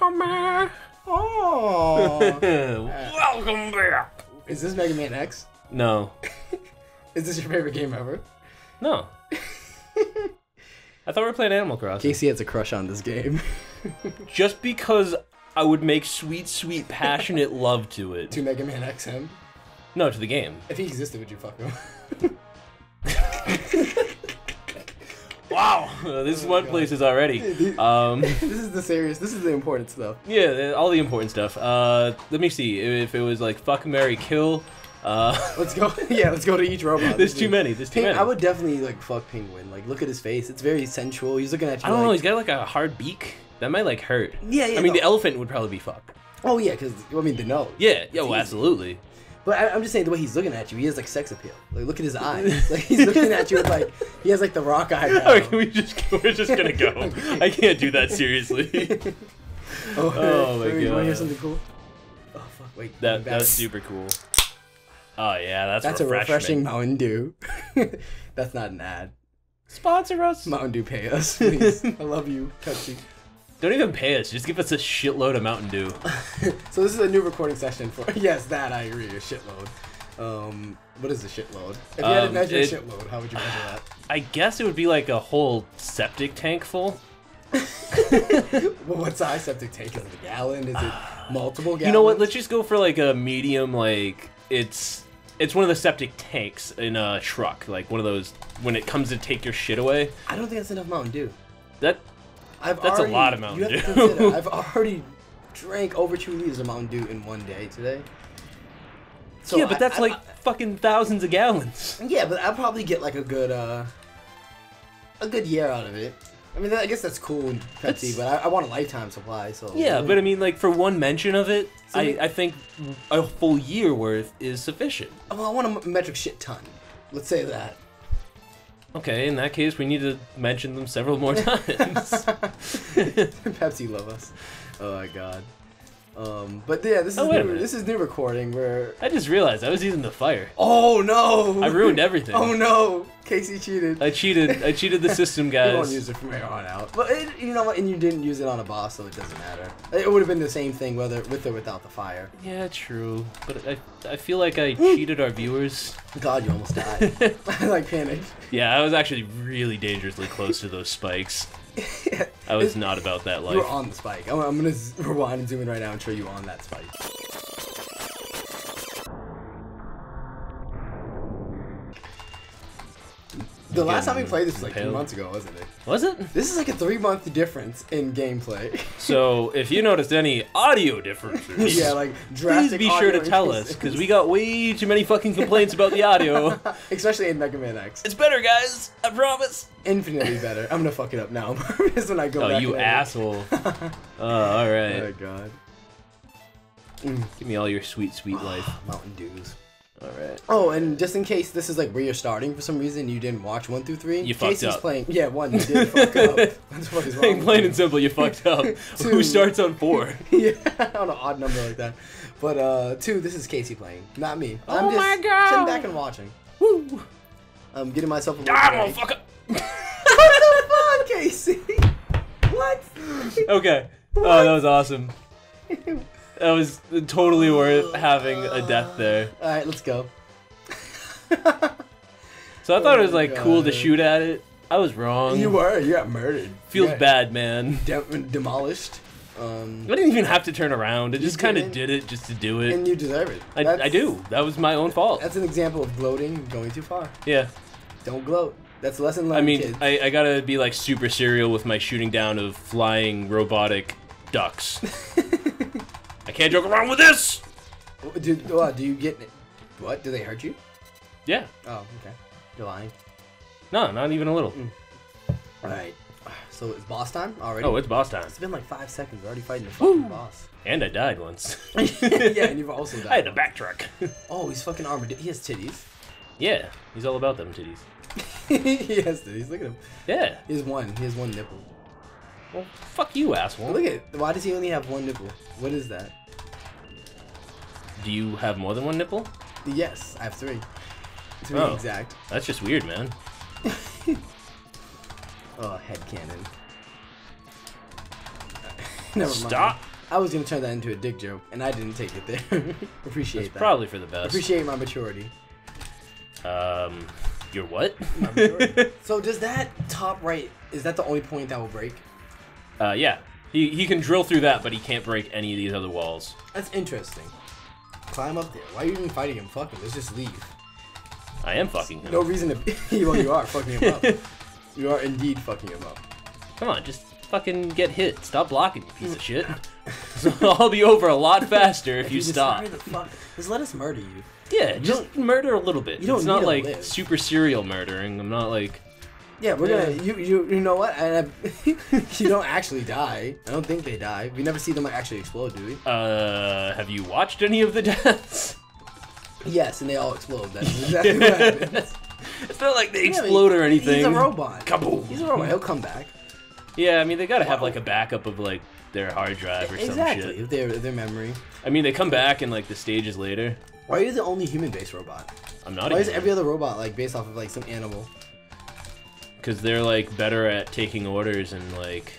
Welcome back. Oh. Welcome back. Is this Mega Man X? No, Is this your favorite game ever? no. I thought we were playing Animal Crossing. Casey has a crush on this game. Just because I would make sweet, sweet, passionate love to it. to Mega Man X him. No, to the game. If he existed, would you fuck him? Wow, this is one places already. Um, this is the serious. This is the important stuff. yeah, all the important stuff. Uh, let me see if it was like fuck, Mary, kill. Uh, Let's go. Yeah, let's go to each robot. there's too many. There's too Ping, many. I would definitely like fuck Penguin. Like, look at his face. It's very sensual. He's looking at you. I don't know. He's got like a hard beak. That might like hurt. Yeah, yeah. I mean, no. the elephant would probably be fucked. Oh yeah, because I mean the nose. Yeah. Yeah. Well, easy. absolutely. But I, I'm just saying the way he's looking at you, he has like sex appeal. Like, look at his eyes. Like he's looking at you with like he has like the rock eyebrow. Alright, can we just we're just gonna go. I can't do that seriously. oh, Oh, my wait, You wanna hear God. something cool? Oh fuck! Wait. That that's super cool. Oh yeah, that's That's a refreshing refreshing. Mountain Dew. that's not an ad. Sponsor us. Mountain Dew pay us, please. I love you, Pepsi. Don't even pay us. Just give us a shitload of Mountain Dew. So this is a new recording session for. Yes, that I agree. A shitload. Um, what is a shitload? If you had to Um, measure it- a shitload, how would you measure that? I guess it would be like a whole septic tank full. Well, what size septic tank is it? A gallon? Is it multiple gallons? You know what? Let's just go for like a medium. Like it's it's one of the septic tanks in a truck. Like one of those when it comes to take your shit away. I don't think that's enough Mountain Dew. That I've That's a lot of Mountain you have to Dew. consider, I've already drank over two liters of Mountain Dew in one day today. So yeah, but I- that's I- like I- fucking thousands of gallons. yeah, but I'll probably get like a good uh a good year out of it. I mean, I guess that's cool in Pepsi, but I, I want a lifetime supply. So Yeah, but I mean, like for one mention of it, So I, I think a full year worth is sufficient. well, I want a metric shit ton. Let's say that. Okay, in that case, we need to mention them several more times. Pepsi love us. Oh my god. Um, but yeah, this is Oh, new, this is new recording where. I just realized I was using the fire. Oh no! I ruined everything. Oh no! Casey cheated. I cheated. I cheated the system, guys. You won't use it from here on out. But it, you know what? And you didn't use it on a boss, so it doesn't matter. It would have been the same thing whether with or without the fire. Yeah, true. But I, I feel like I cheated our viewers. God, you almost died. I like panicked. Yeah, I was actually really dangerously close to those spikes. I was not about that life. You were life. on the spike. I'm, I'm gonna rewind and zoom in right now and show you on that spike. The last time we played this was like two months ago, wasn't it? Was it? This is like a three month difference in gameplay. So, if you noticed any audio differences, yeah, like drastic please be sure to tell us because we got way too many fucking complaints about the audio. especially in Mega Man X, It's better, guys. I promise. infinitely better. I'm gonna fuck it up now. this when I go Oh, back. you asshole. oh, all Oh my right. god. Give me all your sweet, sweet life. Mountain Dews. All right. Oh, and just in case this is like where you're starting for some reason, you didn't watch one through three. You fucked Casey's up. playing. Yeah, one. You did fuck up. What the fuck is wrong? Plain, with plain you? and simple, you fucked up. Two. Who starts on four? yeah, on an odd number like that. But uh, two. This is Casey playing, not me. Oh I'm just my God. sitting back and watching. Woo! I'm getting myself a little Ah, break. motherfucker. What the fuck, Casey? What? Okay. Oh, that was awesome. That was totally worth having a death there. All right, let's go. So I thought it was Oh, like cool to shoot at it. I was wrong. You were. You got murdered. Feels got bad, man. dem- demolished. Um, I didn't even have to turn around. It You just kind of didn't. it just to do it. and you deserve it. I, I do. That was my own fault. That's an example of gloating going too far. Yeah. Don't gloat. That's a lesson learned, I mean, kids. I, I gotta be like super serial with my shooting down of flying robotic ducks. Can't joke around with this. do, what, uh, do you get what? Do they hurt you? Yeah. Oh, okay. You're lying. No, not even a little. Mm. All right. So it's boss time already. Oh, it's boss time. it's been like five seconds. We're already fighting the fucking boss. And I died once. yeah, and you've also died. I had to backtrack. Oh, he's fucking armored. He has titties. yeah, he's all about them titties. he has titties. Look at him. Yeah. He has one. He has one nipple. Well, fuck you, asshole. Look at. Why does he only have one nipple? What is that? Do you have more than one nipple? Yes, I have three. To be Oh. exact. That's just weird, man. Oh, head cannon. Never mind. Stop I was gonna turn that into a dick joke, and I didn't take it there. Appreciate It's that. probably for the best. Appreciate my maturity. Um, your what? My maturity. so does that top right? Is that the only point that will break? uh, yeah. He, he can drill through that, but he can't break any of these other walls. That's interesting. Climb up there. Why are you even fighting him? Fuck him. Let's just leave. I am fucking him. No reason to. Be. well, you are fucking him up. You are indeed fucking him up. Come on, just fucking get hit. Stop blocking, you piece of shit. so I'll be over a lot faster if, you, just stop. hurry the fuck- Just let us murder you. Yeah, just murder a little bit. you don't it's not to like live. super serial murdering. I'm not like Yeah, we're Yeah. gonna. You you you know what? I, you don't actually die. I don't think they die. We never see them actually explode, do we? uh have you watched any of the deaths? Yes, and they all explode. That's exactly what happens. It's not like they Yeah, explode or anything. He's a robot. Kaboom. He's a robot. He'll come back. Yeah, I mean they gotta have like a backup of like their hard drive or some shit. If their their memory. I mean they come back in like the stages later. Why are you the only human-based robot? I'm not Why is every other robot like based off of like some animal? Because they're like better at taking orders and like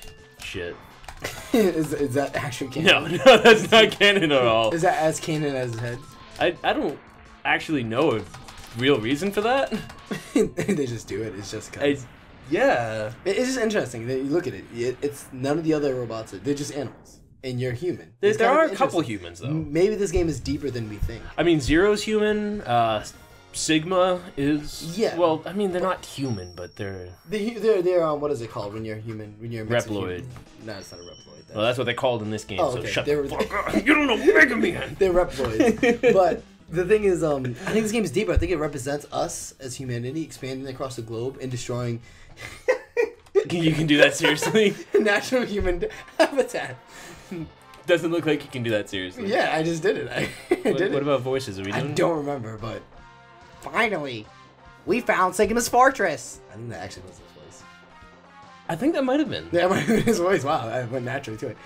shit. is, is that actually canon? no, no, that's not canon at all. Is that as canon as his head? I I don't actually know a real reason for that. they just do it. It's just I, cause. yeah. It- It's just interesting that you look at it. it. It's none of the other robots. Are, they're just animals, and you're human. There, there are a couple humans though. Maybe this game is deeper than we think. I mean, Zero's human. Uh, Sigma is. Yeah. Well, I mean, they're not human, but they're. They, they're they're um what is it called when you're human when you're a Reploid. No, it's not a reploid. That's, Well, that's what they called in this game. Oh, So shut They the were- fuck up. You don't know Mega Man. they're reploids. but the thing is, um, I think this game is deeper. I think it represents us as humanity expanding across the globe and destroying you can do that seriously? natural human habitat. Doesn't look like you can do that seriously. Yeah, I just did it. I, I What, did what it. about voices? Are we I don't remember, but finally, we found Sigma's fortress. I think that actually was his voice. I think that might have been. Yeah, my- his voice. Wow, I went naturally to it.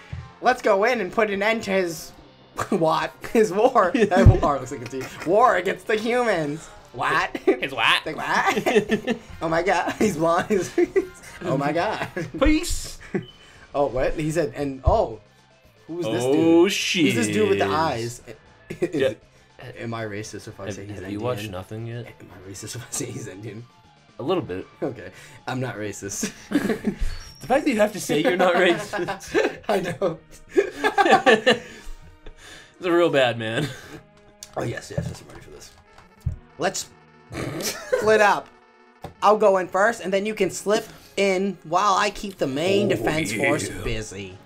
Let's go in and put an end to his what? His war. Uh, war looks like a. War against the humans. What? His what? Like what? oh my god, he's blind. oh my god. Peace. Oh what? He said, and oh, who's this Oh dude? Oh shit. Who's this dude with the eyes? Is- Yeah. Am I racist if I Have, say he's have Indian? you watched nothing yet? Am I racist if I say he's Indian? A little bit. Okay, I'm not racist. The fact that you have to say you're not racist I know. it's a real bad man. Oh yes, yes, yes, I'm ready for this. Let's split up. I'll go in first, and then you can slip in while I keep the main Oh, defense force yeah. busy.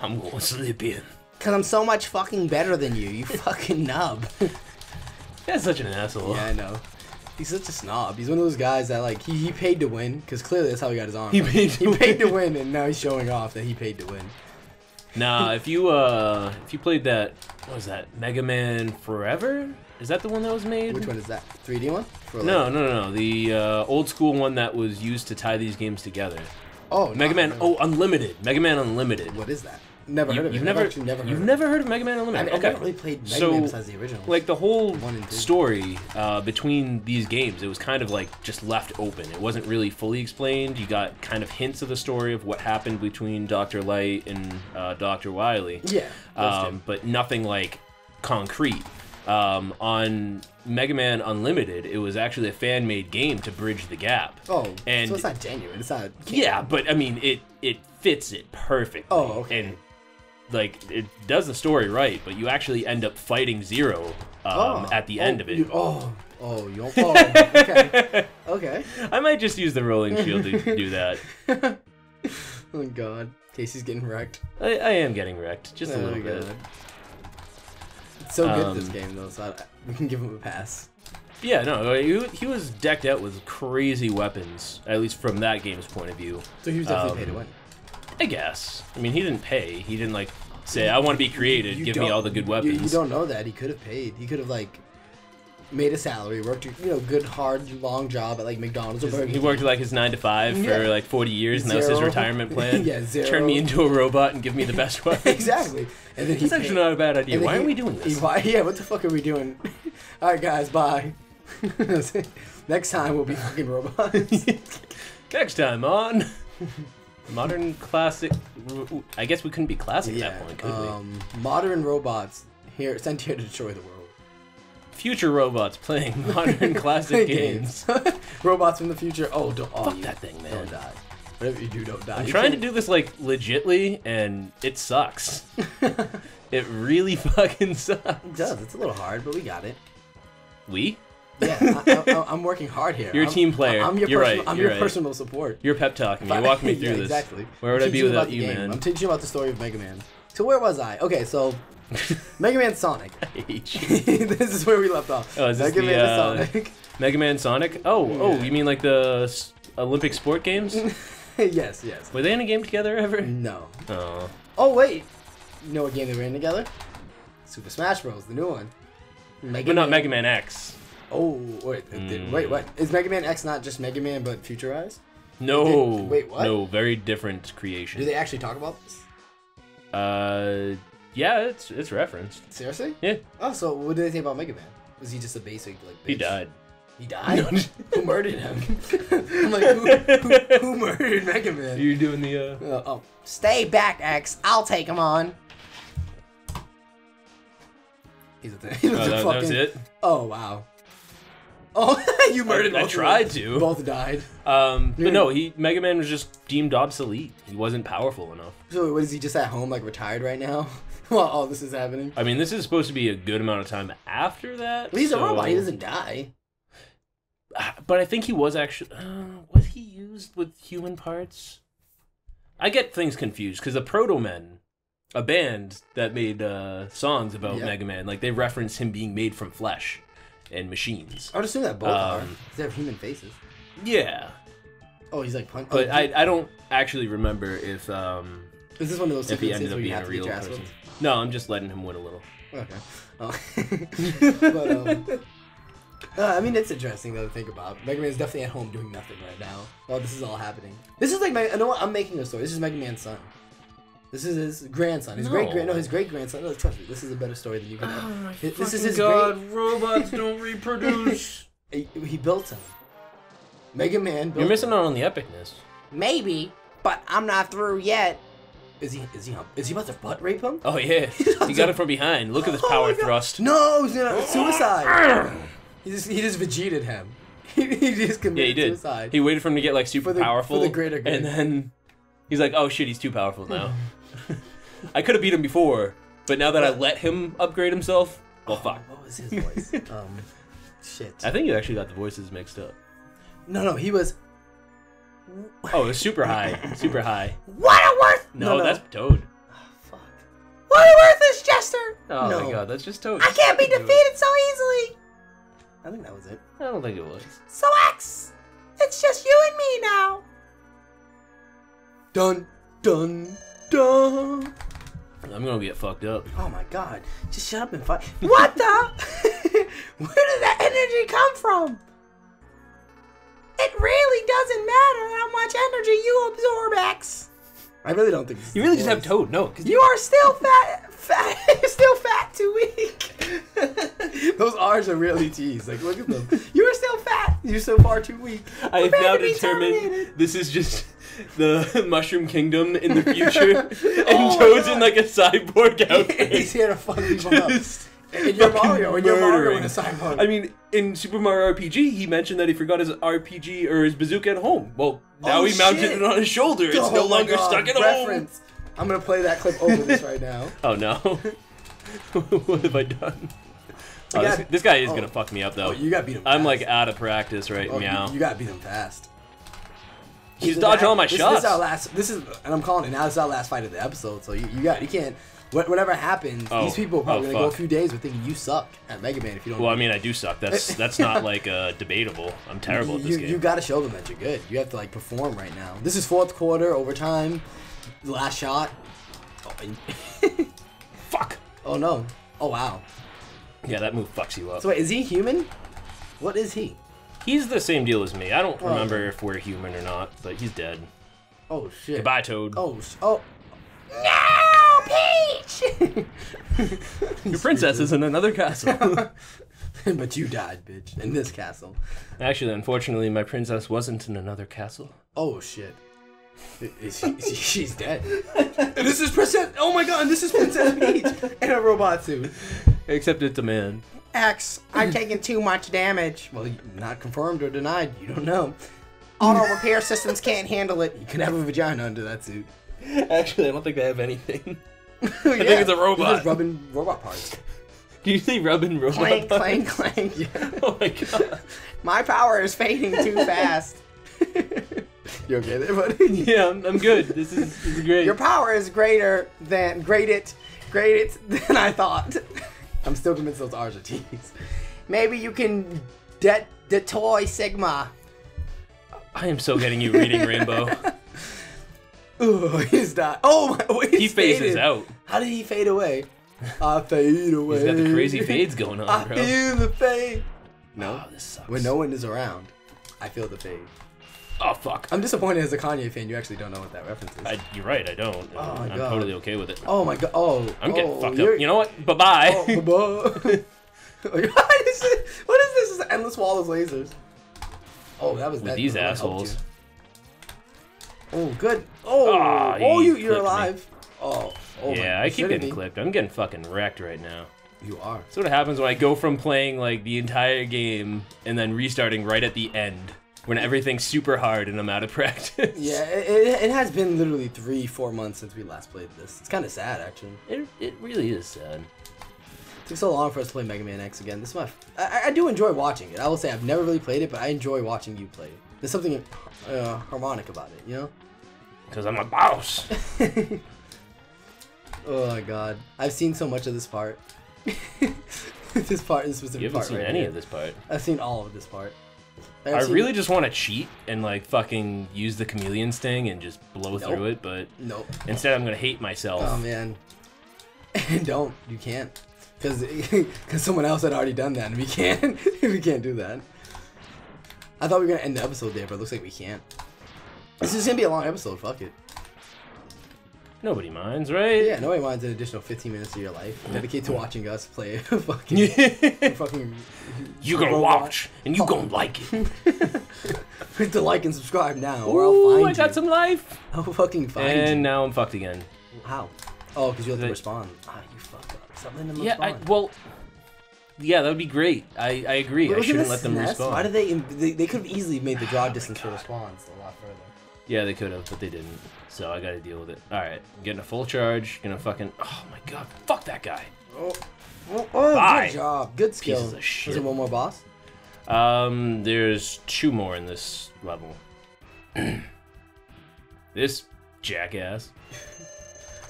I'm going to slip in. Cause I'm so much fucking better than you, you fucking nub. That's such an asshole. yeah, I know. He's such a snob. He's one of those guys that like he, he paid to win, cause clearly that's how he got his arm. He paid to he paid to win. and now he's showing off that he paid to win. Nah, if you uh if you played that what was that? Mega Man Forever? Is that the one that was made? Which one is that? 3D one? For, like- No, no, no, no. The uh, old school one that was used to tie these games together. Oh, Mega no, Man. no. Oh, Unlimited. Mega Man Unlimited. What is that? Never You, heard of have it. never, I've actually never heard you've of never heard of Mega Man it. I, Unlimited? I okay. never really played Mega So, Man besides the original. like the whole One and two. story uh, between these games, it was kind of like just left open. It wasn't really fully explained. You got kind of hints of the story of what happened between Doctor Light and uh, Doctor Wily. yeah. um, but nothing like concrete. Um, on Mega Man Unlimited, it was actually a fan-made game to bridge the gap. Oh, and so it's not genuine. It's not. yeah, but I mean, it it fits it perfectly. Oh, okay. And like it does the story right, but you actually end up fighting Zero um, Oh, at the oh, end of it. you- oh, oh, you don't. Oh, okay, okay. I might just use the rolling shield to do that. Oh god, Casey's getting wrecked. I, I am getting wrecked just a Oh, little bit. It's so good this Um, game though, so I, we can give him a pass. Yeah, no, he, he was decked out with crazy weapons, at least from that game's point of view. So he was definitely Um, paid to win. I guess. I mean, he didn't pay. He didn't like say, "I want to be created. You Give me all the good weapons." You, don't know that he could have paid. He could have like made a salary, worked you know good hard long job at like McDonald's or Burger He worked like his nine to five for Yeah. like forty years, and that was his retirement plan. Yeah, zero. Turn me into a robot and give me the best weapons. exactly, and then he It's actually not a bad idea. Why he- are we doing he- this? why, yeah, what the fuck are we doing? All right, guys, bye. Next time we'll be fucking robots. Next time on Modern classic. I guess we couldn't be classic at that point, could um, modern robots here sent here to destroy the world. Future robots playing modern classic games. robots from the future. Oh, don't, oh, Fuck you- that thing, man. Don't die. Whatever you do, don't die. I'm You trying to can't- do this like legitly, and it sucks. it really fucking sucks. It does. It's a little hard, but we got it. We? Yeah, I, I'm working hard here. You're a team player. I'm your You're personal, right, I'm you're your right. personal support. You're pep talking. But- Walk me yeah, through this. Exactly. Where would I be without you, man? I'm teaching you about the story of Mega Man. So where was I? Okay, so Mega Man Sonic. You. this is where we left off. Oh, is this Mega the, Man uh, Sonic. Mega Man Sonic? Oh, oh, you mean like the s- Olympic sport games? yes, yes. Were they in a game together ever? No. Oh. Oh wait, you know what game they were in together? Super Smash Bros. The new one. Mega But not Mega Man X. Oh wait, Mm. wait, what? Is Mega Man X not just Mega Man but futurized? No. Did- wait, what? No, very different creation. Do they actually talk about this? Uh, yeah, it's it's referenced. Seriously? Yeah, Oh, so what did they say about Mega Man? Was he just a basic like? he died. He died. who murdered him? I'm like, who, who, who murdered Mega Man? You're doing the uh. Uh, oh, stay back, X. I'll take him on. He's a thing. He Oh, that, that fucking. was it. Oh wow. Oh, you murdered. I of tried to. Both died. Um, but no, he Mega Man was just deemed obsolete. He wasn't powerful enough. So what is he just at home like retired right now? While all this is happening. I mean, this is supposed to be a good amount of time after that. He's so- a robot. He doesn't die. But I think he was actually. Uh, was he used with human parts? I get things confused because the Protomen, a band that made uh, songs about Yeah. Mega Man, like they reference him being made from flesh and machines. I would assume that both are. Um, They have human faces. Yeah, Oh, he's like punch. but oh, I, I don't actually remember if um, Is this one of those if he ended up where you being have a real person. No, I'm just letting him win a little. Okay. Oh. but, um, uh, I mean, it's interesting though to think about. Mega Man's definitely at home doing nothing right now. Oh, this is all happening. This is like my. I know what? I'm making a story. This is Mega Man's son. This is his grandson. His great grand. No, No. his great grandson. No, trust me. This is a better story than you can. Oh my This is fucking his god! Robots don't reproduce. He, he built him. Mega Man. Built You're missing him. out on the epicness. Maybe, but I'm not through yet. Is he? Is he? Is he about to butt rape him? Oh yeah, he got it from behind. Look at this Oh power my God. thrust. No, he's not suicide. he just he just Vegetaed him. he just committed Yeah, he did. suicide. He waited for him to get like super For the- for the greater good. and then he's like, "Oh shit, he's too powerful now." I could have beat him before, but now that I let him upgrade himself, well, Oh, fuck. What was his voice? um, shit. I think you actually got the voices mixed up. No, no, he was. Oh, it was super high, super high. What a worth! No, that's Toad. fuck. Whatterworth is Jester. Oh no. my god, that's just Toad. I can't be Do defeated so easily. I think that was it. I don't think it was. So X, it's just you and me now. Dun dun I'm gonna get fucked up. Oh my god. Just shut up and fight. What the? Where did that energy come from? It really doesn't matter how much energy you absorb, X. I really don't think this is You really the just have voice. Toad, no? 'cause You are still fat. Fat. You're still fat. Too weak. Those R's are really T's. Like, look at them. You are still fat. You're so far too weak. I have now to be determined terminated. this is just the Mushroom Kingdom in the future, and Oh Toad's in like a cyborg out. He's here to fuck people up. Just your Mario. And you're Mario in a cyborg. I mean, in Super Mario RPG, he mentioned that he forgot his RPG or his bazooka at home. Well, now Oh, he mounted shit. it on his shoulder. It's Oh no longer God, stuck at home. reference. I'm gonna play that clip over this right now. Oh no! what have I done? Oh, this, this guy is oh. gonna fuck me up though. Oh, you got beat him. I'm like out of practice right Oh, now. You, you got beat him fast. He's dodging all my this, shots. This is our last. This is, and I'm calling it now. This is our last fight of the episode. So you, you got, you can't. What, whatever happens, Oh, these people are probably oh, gonna go a few days with thinking you suck at Mega Man if you don't. well, I mean, I do suck. That's that's not like uh, debatable. I'm terrible you, at this you, game. you got to show them that you're good. You have to like perform right now. This is fourth quarter, overtime, last shot. Oh, Fuck. oh no! Oh wow! Yeah, that move fucks you up. So wait, is he human? What is he? He's the same deal as me. I don't Oh. remember if we're human or not, but he's dead. Oh shit! Goodbye, Toad. Oh oh. No, Peach! Your princess is in another castle. but you died, bitch, in this castle. Actually, unfortunately, my princess wasn't in another castle. Oh shit. Is she- is she- she's dead. and this is Princess. Oh my god! And this is Princess Peach in a robot suit. Except it's a man. X, I'm taking too much damage. Well, not confirmed or denied. You don't know. Auto repair systems can't handle it. You can have a vagina under that suit. Actually, I don't think they have anything. I think it's a robot. Just rubbing robot parts. Do you see rubbing robot Clank, parts? clank, clank. Yeah. Oh my god. My power is fading too fast. you okay there, buddy? Yeah, I'm, I'm good. This is, this is great. Your power is greater than great it, great it than I thought. I'm still convinced those R's are T's. Maybe you can det detoy Sigma. I am so getting you reading Rainbow. Ooh, he's not. Oh my! Wait, he phases faded. out. How did he fade away? I fade away. He's got the crazy fades going on, I bro. feel the fade. No, Oh, this sucks. when no one is around, I feel the fade. Oh fuck. I'm disappointed as a Kanye fan. You actually don't know what that reference is. I, you're right. I don't. Oh I'm God. totally okay with it. oh my god! Oh, I'm getting oh, fucked up. You know what? Bye bye. Oh, blah-blah. what is it? What is this? This is endless wall of lasers. Oh, that was With that these assholes. Oh, good. Oh, Ah, oh, you, you're clipped me. alive. Oh, oh. yeah, I keep getting clipped. I'm getting fucking wrecked right now. You are. That's what happens when I go from playing like the entire game and then restarting right at the end when everything's super hard and I'm out of practice. Yeah, it, it, has been literally three, four months since we last played this. It's kind of sad, actually. It, it really is sad. It took so long for us to play Mega Man X again. This is my. I, I do enjoy watching it. I will say I've never really played it, but I enjoy watching you play it. There's something uh, harmonic about it, you know? Because I'm a boss. Oh my god. I've seen so much of this part. this part, this specific You haven't part seen right any here. of this part. I've seen all of this part. I've I really just want to cheat and like fucking use the chameleon sting and just blow Nope. through it, but Nope. instead I'm gonna hate myself. Oh man. And don't. You can't. Because cause someone else had already done that and we can't. we can't do that. I thought we were going to end the episode there, but it looks like we can't. This is to be a long episode. Fuck it. Nobody minds, right? Yeah, nobody minds an additional 15 minutes of your life dedicate to watching us play fucking. fucking you gonna robot. watch and you gonna like it. Hit the like and subscribe now, or I'll find Ooh, you. I got some life. I'll fucking find And you. now I'm fucked again. How? Oh, because you have to respond. Ah, you fucked up. Stop letting them Yeah, I, respond. well, yeah, that would be great. I, I agree. I shouldn't let them SNES? respond. Why did they, they? They could have easily made the draw distance for response a lot further. Yeah, they could have, but they didn't. So I gotta deal with it. Alright, getting a full charge. Gonna fucking. Oh my god, fuck that guy. Oh, oh, oh Bye. good job. Good skill. Pieces of Was shit. there one more boss? Um, there's two more in this level. this jackass.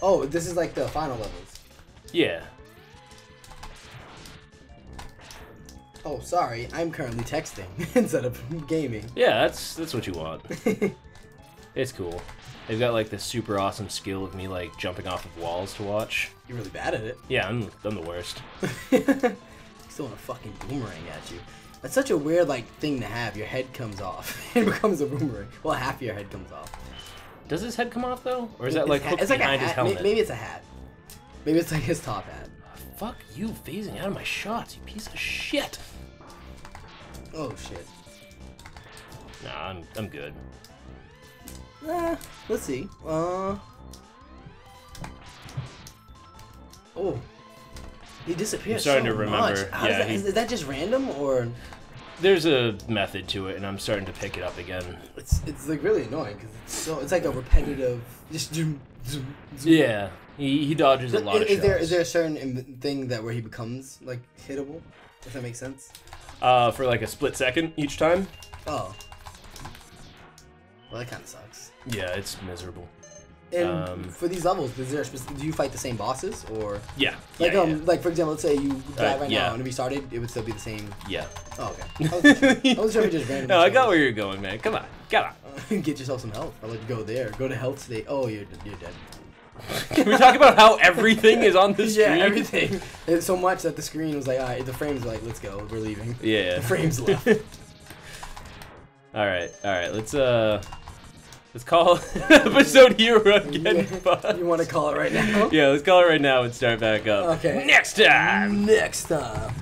Oh, this is like the final levels. Yeah. Oh, sorry. I'm currently texting instead of gaming. Yeah, that's that's what you want. it's cool. They've got like this super awesome skill of me like jumping off of walls to watch. You're really bad at it. Yeah, I'm I'm the worst. Still want a fucking boomerang at you. That's such a weird like thing to have. Your head comes off. it becomes a boomerang. Well, half your head comes off. Does his head come off though, or is that like hooked it's like behind his helmet? Maybe it's a hat. Maybe it's like his top hat. Fuck you, phasing out of my shots, you piece of shit. Oh shit. Nah, I'm I'm good. Uh, let's see. Uh. Oh. He disappeared. I'm starting so to remember. Much. Yeah, that, he- is, is that just random or There's a method to it, and I'm starting to pick it up again. it's it's like really annoying because it's so it's like a repetitive just zoom zoom zoom. Yeah, he, he dodges a lot of is there shots. is there a certain thing that where he becomes like hittable? If that makes sense. Uh, for like a split second each time. Oh. Well, that kind of sucks. Yeah, it's miserable. And Um, for these levels, is there a do you fight the same bosses or Yeah. like yeah, um like for example, let's say you die Uh, right yeah. now and if you started, it would still be the same. Yeah. Oh, okay. I sure, I sure just randomly. no, I got where you're going, man. Come on, come on. Get yourself some health. I'll let you go there. Go to health state. Oh, you're you're dead. Can we talk about how everything is on the screen? Yeah, everything. It's so much that the screen was like, alright, the frames like, let's go, we're leaving. Yeah. The frames left. all right, all right. Let's uh, let's call episode here again. you want to call it right now? yeah, let's call it right now and start back up. Okay. Next time. Next time.